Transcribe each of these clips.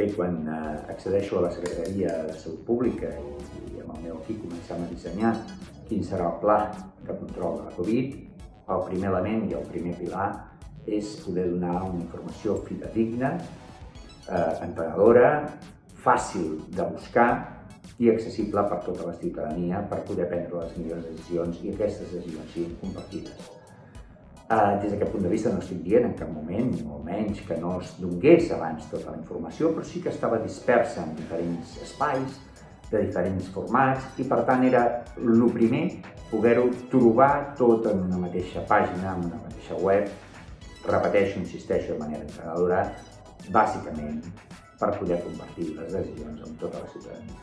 fet, quan eh, accedeixo a la Secretaria de Salut Pública i, amb el meu equip comencem a dissenyar quin serà el pla de control de la Covid, el primer element i el primer pilar és poder donar una informació fidedigna, eh, entenedora, fàcil de buscar i accessible per tota la ciutadania per poder prendre les millors decisions i aquestes decisions siguin compartides. Uh, des d'aquest punt de vista no estic dient en cap moment, molt menys, que no es donés abans tota la informació, però sí que estava dispersa en diferents espais, de diferents formats, i per tant era el primer poder-ho trobar tot en una mateixa pàgina, en una mateixa web, repeteixo, insisteixo de manera entrenadora, bàsicament per poder compartir les decisions amb tota la ciutadania.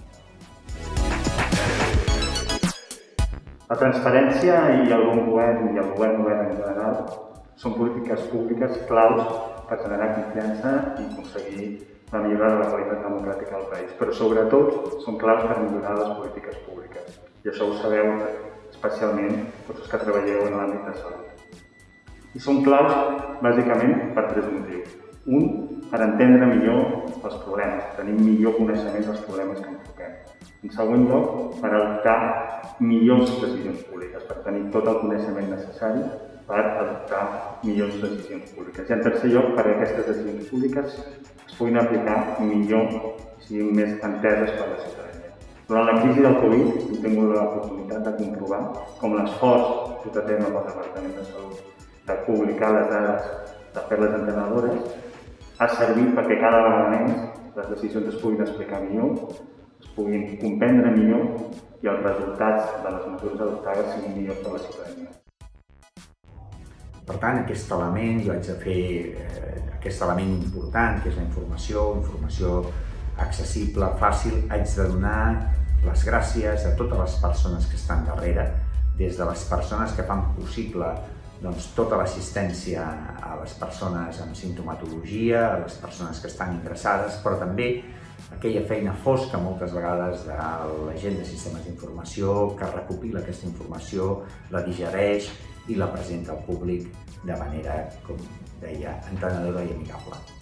La transparència i el bon govern i el govern govern en general són polítiques públiques claus per generar confiança i aconseguir la millora de la qualitat democràtica del país, però sobretot són claus per millorar les polítiques públiques. I això ho sabeu especialment tots els que treballeu en l'àmbit de salut. I són claus bàsicament per tres motius. Un, per entendre millor els problemes, tenir millor coneixement dels problemes que enfoquem. En segon lloc, per adoptar millors decisions públiques, per tenir tot el coneixement necessari per adoptar millors decisions públiques. I en tercer lloc, perquè aquestes decisions públiques es puguin aplicar millor i siguin més enteses per la ciutadania. Durant la crisi del Covid hem tingut l'oportunitat de comprovar com l'esforç que a terme pel Departament de Salut de publicar les dades, de fer-les entenedores, ha servit perquè cada vegada més les decisions es puguin explicar millor, es puguin comprendre millor i els resultats de les mesures adoptades siguin millors per la ciutadania. Per tant, aquest element, jo haig de fer eh, aquest element important, que és la informació, informació accessible, fàcil, haig de donar les gràcies a totes les persones que estan darrere, des de les persones que fan possible doncs, tota l'assistència a les persones amb sintomatologia, a les persones que estan ingressades, però també aquella feina fosca moltes vegades de la gent de sistemes d'informació que recopila aquesta informació, la digereix i la presenta al públic de manera, com deia, entenedora i amigable.